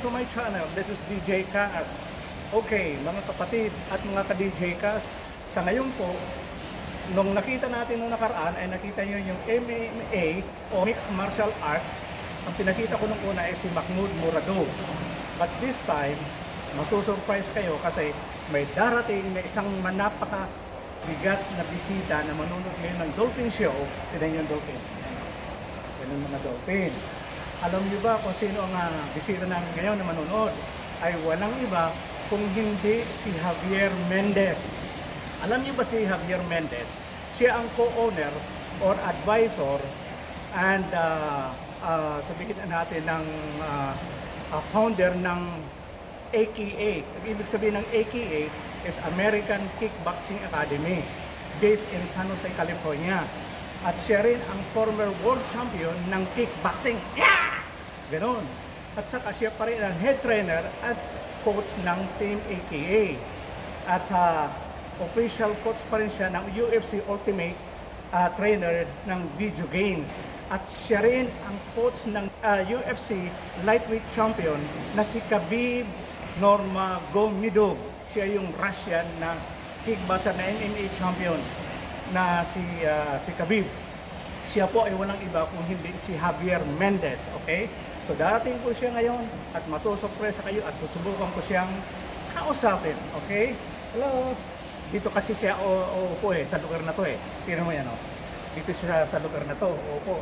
to my channel. This is DJ Kaas. Okay, mga kapatid at mga ka-DJ Kaas, sa ngayon po, nung nakita natin nung nakaraan ay nakita nyo yung MMA o Mixed Martial Arts. Ang pinakita ko nung una ay si Mahmoud Murado. But this time, masusurprise kayo kasi may darating na isang manapaka bigat na bisita na manunod ngayon ng Dolphin Show. Tignan yung Dolphin. Yan ang mga Dolphin. Alam niyo ba kung sino ang uh, bisita namin ngayon na manonood? Ay walang iba kung hindi si Javier Mendez. Alam niyo ba si Javier Mendez? Siya ang co-owner or advisor and uh, uh, sabihin na natin ng uh, uh, founder ng AKA. Ang ibig sabihin ng AKA is American Kickboxing Academy based in San Jose, California. At siya rin ang former world champion ng kickboxing. Yeah! Ganon. At saka siya pa rin ang head trainer at coach ng Team AKA. At uh, official coach pa rin siya ng UFC Ultimate uh, trainer ng video games. At siya rin ang coach ng uh, UFC lightweight champion na si Khabib Norma Gomidov. Siya yung Russian na kickboxer na MMA champion na si uh, si Khabib. Siya po ay walang iba kung hindi si Javier Mendez, okay? So darating po siya ngayon at masusurpresa kayo at susubukan ko siyang kausapin, okay? Hello. Dito kasi siya o, o po eh sa lugar na to eh. Tingnan mo yan oh. Dito siya sa lugar na to. Opo.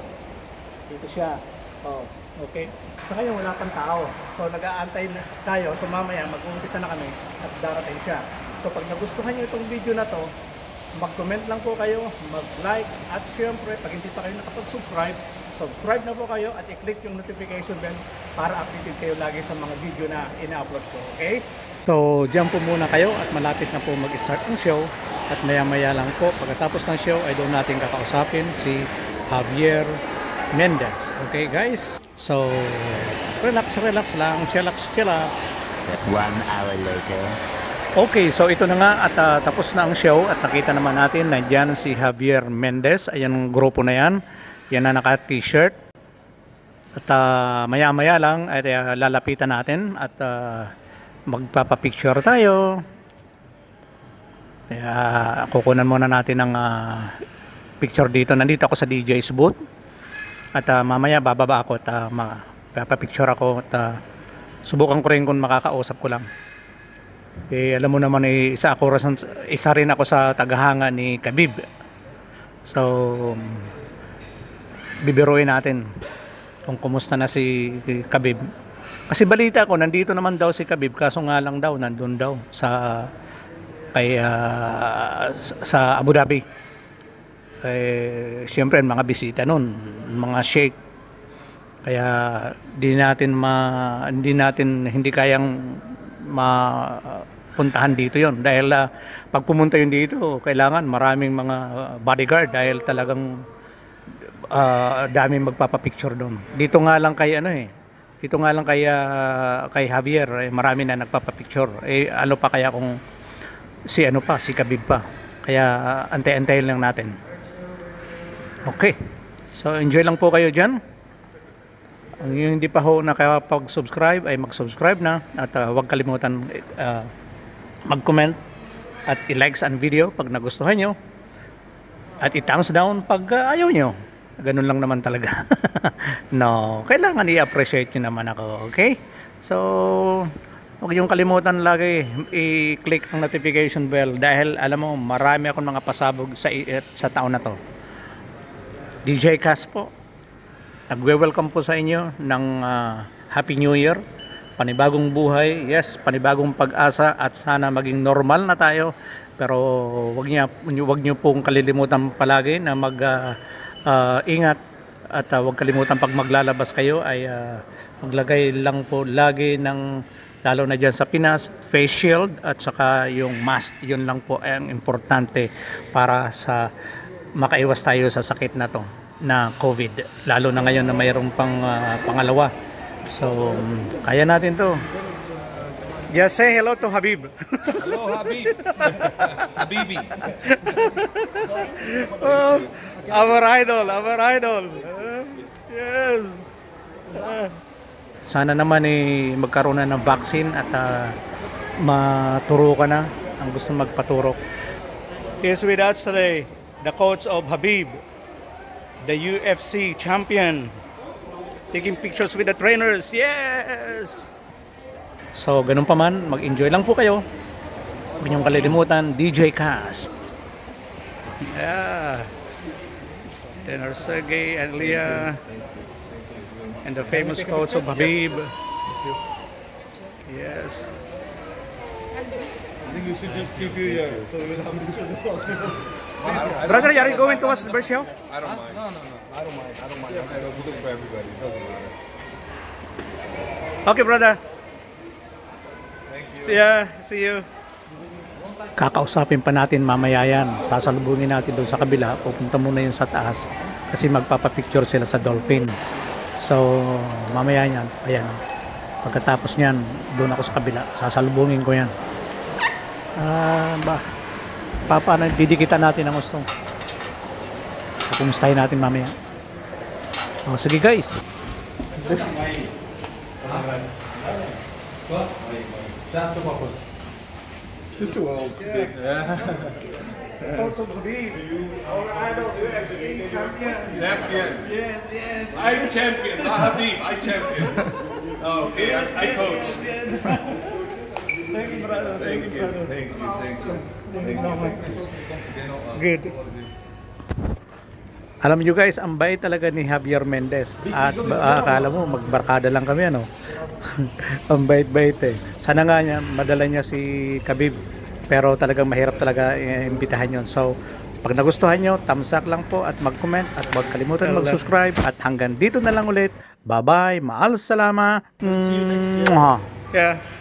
Dito siya. Oh, okay. Sa ngayon wala pang tao. So nag-aantay na tayo. So mamaya mag-uumpisa na kami at darating siya. So pag nagustuhan niyo itong video na to, mag-comment lang po kayo, mag-likes at syempre pag hindi pa kayo nakapag-subscribe, subscribe na po kayo at i-click yung notification bell para updated kayo lagi sa mga video na ina-upload ko. Okay? So, dyan po muna kayo at malapit na po mag-start ang show at maya-maya lang po pagkatapos ng show ay doon natin kakausapin si Javier Mendez. Okay guys? So, relax, relax lang. Chillax, chillax. One hour later. Okay, so ito na nga at uh, tapos na ang show at nakita naman natin na dyan si Javier Mendez. Ayan ang grupo na yan. Yan na naka-t-shirt. At uh, maya-maya lang ay uh, lalapitan natin at uh, magpapapicture tayo. Kaya kukunan muna natin ng uh, picture dito. Nandito ako sa DJ's booth. At uh, mamaya bababa ako at uh, magpapapicture ako at uh, subukan ko rin kung makakausap ko lang. Eh, alam mo naman eh, isa ako isa rin ako sa tagahanga ni Kabib. So bibiruin natin kung kumusta na si Kabib. Kasi balita ko nandito naman daw si Kabib kaso nga lang daw nandun daw sa kay uh, sa Abu Dhabi. Eh siyempre mga bisita noon, mga sheikh. Kaya di natin ma hindi natin hindi kayang mapuntahan dito yon dahil uh, pag pumunta yun dito kailangan maraming mga bodyguard dahil talagang uh, daming magpapapicture doon. Dito nga lang kay ano eh dito nga lang kay, uh, kay Javier eh, marami na nagpapapicture. Eh ano pa kaya kung si ano pa si Kabib pa. Kaya uh, antay-antayin lang natin. Okay. So enjoy lang po kayo dyan. Ang hindi pa ho nakapag-subscribe ay mag-subscribe na. At uh, huwag kalimutan uh, mag-comment at i-likes ang video pag nagustuhan nyo. At i-thumbs down pag uh, ayaw nyo. Ganun lang naman talaga. No, kailangan i-appreciate nyo naman ako okay? So huwag yung kalimutan lagi i-click ang notification bell dahil alam mo marami akong mga pasabog sa, sa taon na to. DJ Cas po. Nagwe-welcome po sa inyo ng uh, Happy New Year. Panibagong buhay, yes, panibagong pag-asa at sana maging normal na tayo. Pero wag niya wag niyo pong kalilimutan palagi na mag uh, uh, ingat at uh, wag kalimutan pag maglalabas kayo ay uh, maglagay lang po lagi ng lalo na diyan sa Pinas face shield at saka yung mask. Yun lang po ang importante para sa makaiwas tayo sa sakit na to na COVID. Lalo na ngayon na mayroong pang uh, pangalawa so kaya natin to Just say hello to Habib. Hello Habib. Habibi. oh, our idol, our idol. Uh, yes. Uh, Sana naman eh magkaroon na ng vaccine at ah, maturo ka na ang gusto magpaturok. Is with us today the coach of Habib, the UFC champion. Taking pictures with the trainers. Yes! So, ganun pa man, mag-enjoy lang po kayo. Huwag niyong kalilimutan, DJ Cast. Yeah. Tenor Sergey and Leah and the famous coach of Habib. Yes. I think you should just keep you here, so we'll have each other. Brother, are you going to watch the first show? I don't mind. No, no, no. I don't mind. I don't mind. I don't do it for everybody. It doesn't matter. Okay, brother. Thank you. See ya. See you. Kakausapin pa natin mamaya yan. Sasalubungin natin doon sa kabila. Pupunta muna yun sa taas. Kasi magpapapicture sila sa dolphin. So, mamaya yan. Ayan. Pagkatapos niyan, doon ako sa kabila. Sasalubungin ko yan. Ah, ba. Paano, didikitan natin ang gusto. Kumustahin natin mamaya. Oh, sige guys. Too old. Big. Also, Habib, our idol, UFC champion. Champion. Yes, yes. I'm champion, not Habib. I champion. Oh, okay. I, I coach. Thank you, brother. Thank you. brother. Thank you. Thank you. Thank you so much. Good. Alam nyo guys, ang bait talaga ni Javier Mendez. At ba- akala mo, magbarkada lang kami ano. ang bait-bait eh. Sana nga niya, madala niya si Khabib. Pero talagang mahirap talaga eh, imbitahan yon. So, pag nagustuhan nyo, thumbs up lang po at mag-comment at huwag kalimutan mag-subscribe. At hanggang dito na lang ulit. Bye-bye. Maal salama. See you next year. Yeah.